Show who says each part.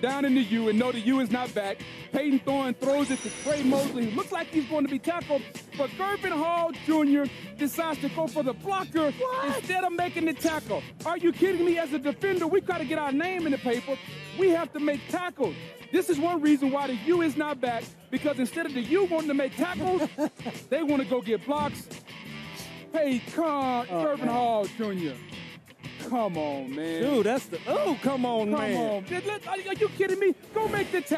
Speaker 1: down in the U and know the U is not back. Payton Thorne throws it to Tre Mosley. Looks like he's going to be tackled, but Gurvan Hall Jr. decides to go for the blocker
Speaker 2: What?
Speaker 1: instead of making the tackle. Are you kidding me? As a defender, we've got to get our name in the paper. We have to make tackles. This is one reason why the U is not back because instead of the U wanting to make tackles, they want to go get blocks. Hey, come,
Speaker 2: Oh, Gurvan.
Speaker 1: Hall Jr. Come on, man.
Speaker 2: Dude, that's the. Oh, come on,
Speaker 1: Come
Speaker 2: man.
Speaker 1: on. Are you kidding me? Go make the tackle.